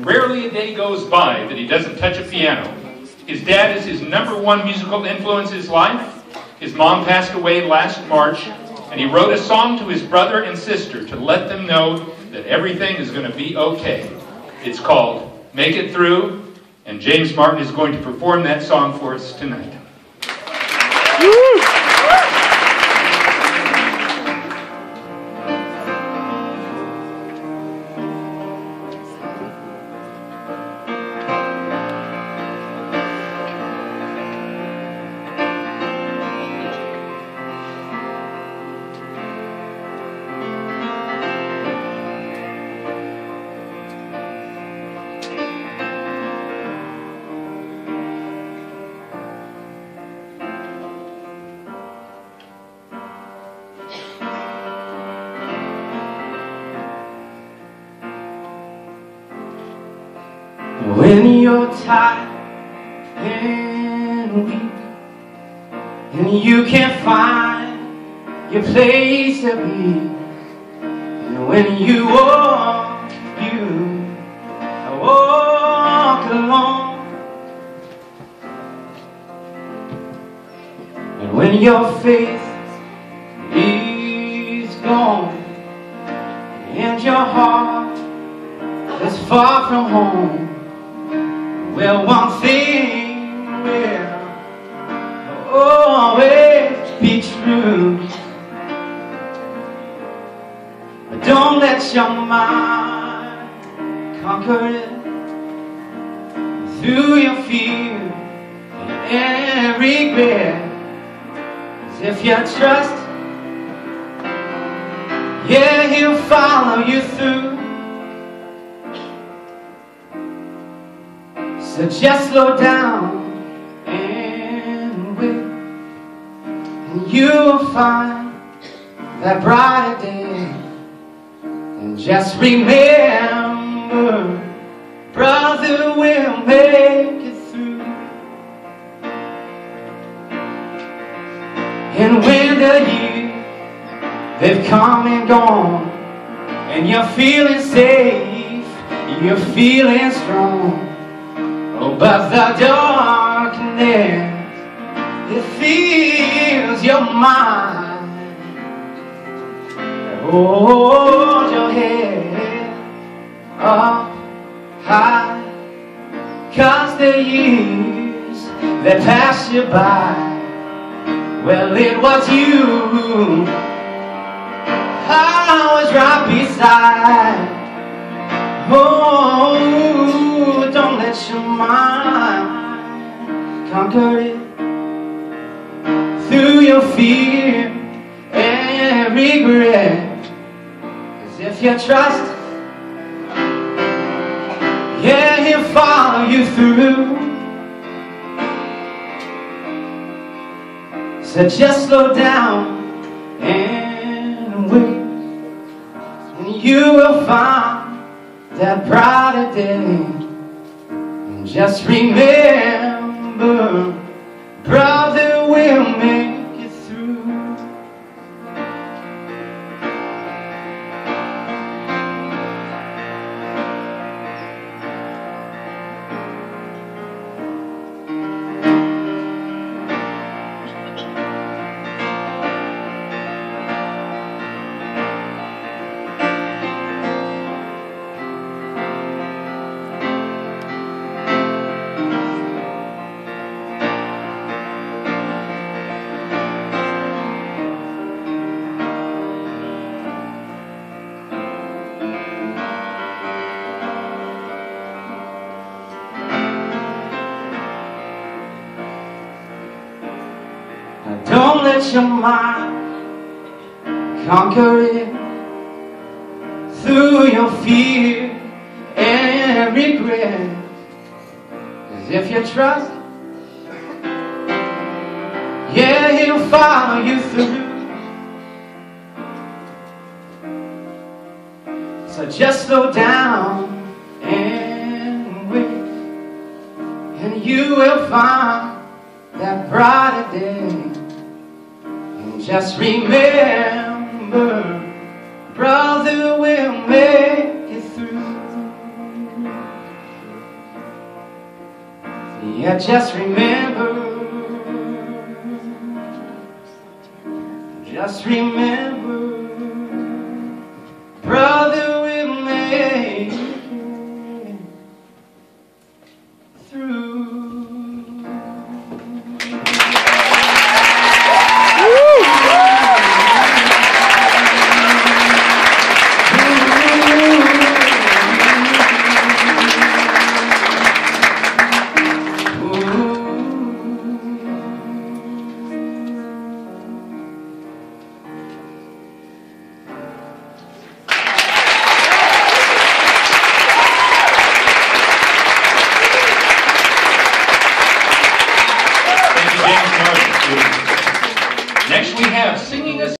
Rarely a day goes by that he doesn't touch a piano. His dad is his number one musical influence in his life. His mom passed away last March, and he wrote a song to his brother and sister to let them know that everything is going to be okay. It's called Make It Through, and James Martin is going to perform that song for us tonight. When you're tired and weak And you can't find your place to be And when you walk, you walk alone. And when your faith is gone And your heart is far from home well, one thing will always be true. But don't let your mind conquer it through your fear and regret. As if you trust, yeah, he'll follow you through. So just slow down and wait And you'll find that brighter day. And just remember Brother will make it through. And when the years They've come and gone And you're feeling safe and You're feeling strong But the darkness it fills your mind. Hold your head up high, cause the years that pass you by, well, it was you I was right beside. Oh, conquer it through your fear and regret. Cause if you trust, yeah, he'll follow you through. So just slow down and wait, and you will find that brighter day. Just remember, brother will make let your mind conquer it through your fear and regret. Cause if you trust, yeah, he'll follow you through. So just slow down and wait, and you will find that brighter day. Just remember, brother, we'll make it through. Yeah, just remember, just remember. I see.